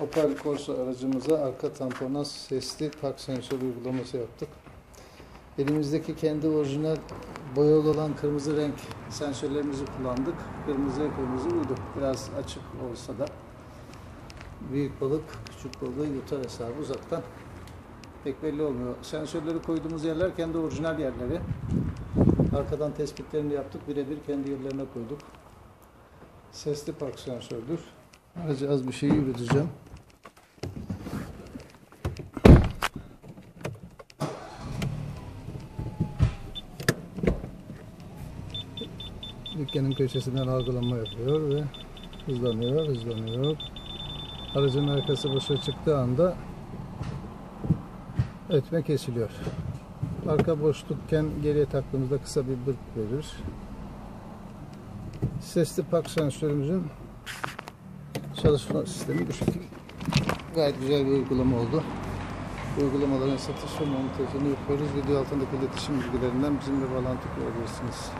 Opel Corsa aracımıza arka tampona sesli park sensör uygulaması yaptık. Elimizdeki kendi orijinal boyalı olan kırmızı renk sensörlerimizi kullandık. Kırmızıya kırmızı uydu. Biraz açık olsa da büyük balık küçük balığı yutar hesabı uzaktan pek belli olmuyor. Sensörleri koyduğumuz yerler kendi orijinal yerleri. Arkadan tespitlerini yaptık. Birebir kendi yerlerine koyduk. Sesli park sensördür. Aracı az bir şey yürüteceğim. Dükkanın köşesinden algılama yapıyor ve hızlanıyor, hızlanıyor. Aracın arkası boşa çıktığı anda ötme kesiliyor. Arka boşlukken geriye taktığımızda kısa bir bırk verir. Sesli park sensörümüzün çalışma sistemi bu şekilde. Gayet güzel bir uygulama oldu. Uygulamaların satış ve montajını yapıyoruz. Video altındaki iletişim bilgilerinden bizimle bağlantı kurabilirsiniz.